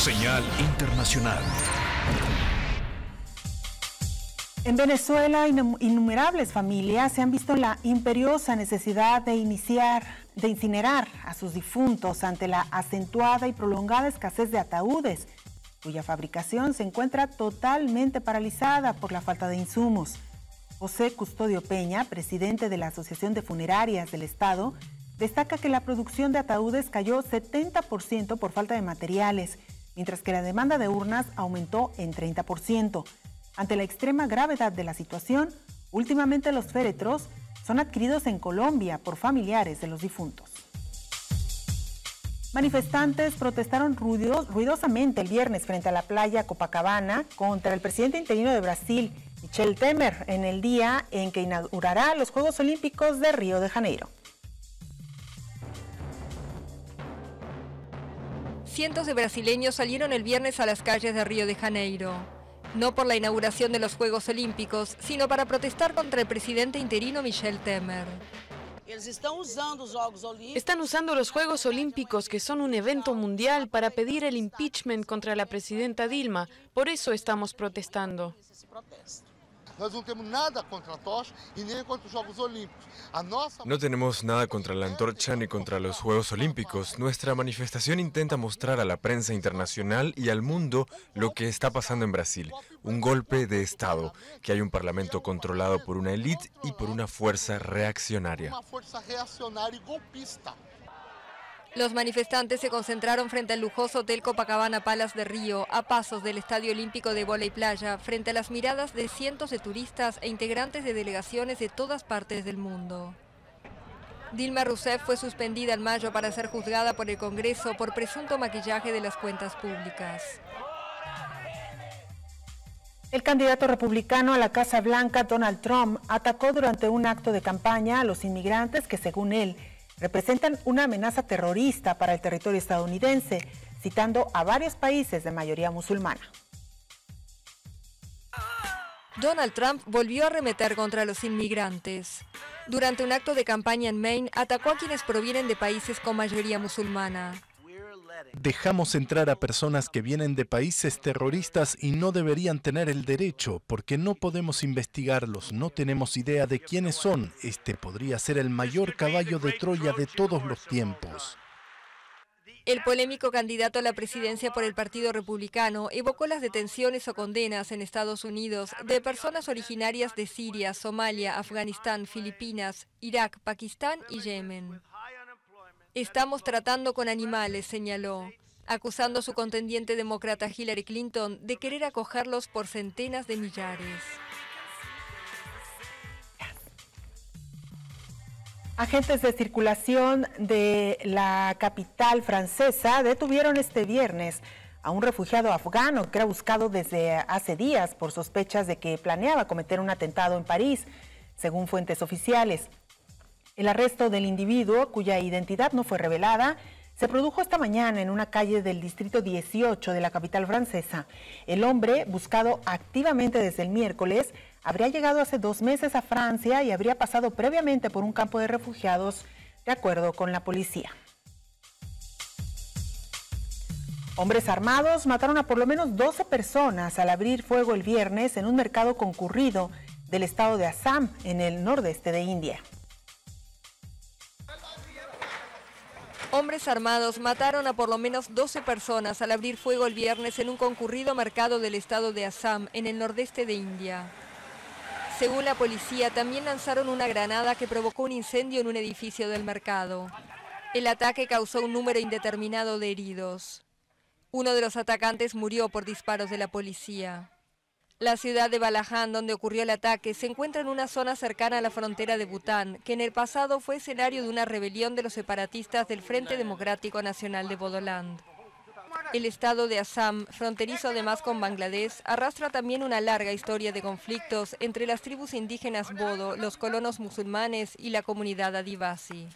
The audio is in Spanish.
Señal internacional. En Venezuela, innumerables familias se han visto la imperiosa necesidad de iniciar, de incinerar a sus difuntos ante la acentuada y prolongada escasez de ataúdes, cuya fabricación se encuentra totalmente paralizada por la falta de insumos. José Custodio Peña, presidente de la Asociación de Funerarias del Estado, destaca que la producción de ataúdes cayó 70% por falta de materiales, mientras que la demanda de urnas aumentó en 30%. Ante la extrema gravedad de la situación, últimamente los féretros son adquiridos en Colombia por familiares de los difuntos. Manifestantes protestaron ruidosamente el viernes frente a la playa Copacabana contra el presidente interino de Brasil, Michel Temer, en el día en que inaugurará los Juegos Olímpicos de Río de Janeiro. Cientos de brasileños salieron el viernes a las calles de Río de Janeiro no por la inauguración de los Juegos Olímpicos, sino para protestar contra el presidente interino Michel Temer. Están usando los Juegos Olímpicos, que son un evento mundial, para pedir el impeachment contra la presidenta Dilma. Por eso estamos protestando. Nós não temos nada contra a tocha e nem contra os Jogos Olímpicos. A nossa... No tenemos nada contra la antorcha ni contra los Juegos Olímpicos. Nuestra manifestación intenta mostrar a la prensa internacional y al mundo lo que está pasando en Brasil. Un golpe de Estado, que hay un parlamento controlado por una élite y por una fuerza reaccionaria. Uma força reacionária e golpista. Los manifestantes se concentraron frente al lujoso Hotel Copacabana Palace de Río, a pasos del Estadio Olímpico de Bola y Playa, frente a las miradas de cientos de turistas e integrantes de delegaciones de todas partes del mundo. Dilma Rousseff fue suspendida en mayo para ser juzgada por el Congreso por presunto maquillaje de las cuentas públicas. El candidato republicano a la Casa Blanca, Donald Trump, atacó durante un acto de campaña a los inmigrantes que, según él, representan una amenaza terrorista para el territorio estadounidense, citando a varios países de mayoría musulmana. Donald Trump volvió a arremeter contra los inmigrantes. Durante un acto de campaña en Maine, atacó a quienes provienen de países con mayoría musulmana. Dejamos entrar a personas que vienen de países terroristas y no deberían tener el derecho porque no podemos investigarlos, no tenemos idea de quiénes son. Este podría ser el mayor caballo de Troya de todos los tiempos. El polémico candidato a la presidencia por el Partido Republicano evocó las detenciones o condenas en Estados Unidos de personas originarias de Siria, Somalia, Afganistán, Filipinas, Irak, Pakistán y Yemen. Estamos tratando con animales, señaló, acusando a su contendiente demócrata Hillary Clinton de querer acogerlos por centenas de millares. Agentes de circulación de la capital francesa detuvieron este viernes a un refugiado afgano que era buscado desde hace días por sospechas de que planeaba cometer un atentado en París, según fuentes oficiales. El arresto del individuo, cuya identidad no fue revelada, se produjo esta mañana en una calle del distrito 18 de la capital francesa. El hombre, buscado activamente desde el miércoles, habría llegado hace dos meses a Francia y habría pasado previamente por un campo de refugiados, de acuerdo con la policía. Hombres armados mataron a por lo menos 12 personas al abrir fuego el viernes en un mercado concurrido del estado de Assam, en el nordeste de India. Hombres armados mataron a por lo menos 12 personas al abrir fuego el viernes en un concurrido mercado del estado de Assam, en el nordeste de India. Según la policía, también lanzaron una granada que provocó un incendio en un edificio del mercado. El ataque causó un número indeterminado de heridos. Uno de los atacantes murió por disparos de la policía. La ciudad de Balajan, donde ocurrió el ataque, se encuentra en una zona cercana a la frontera de Bután, que en el pasado fue escenario de una rebelión de los separatistas del Frente Democrático Nacional de Bodoland. El estado de Assam, fronterizo además con Bangladesh, arrastra también una larga historia de conflictos entre las tribus indígenas bodo, los colonos musulmanes y la comunidad adivasi.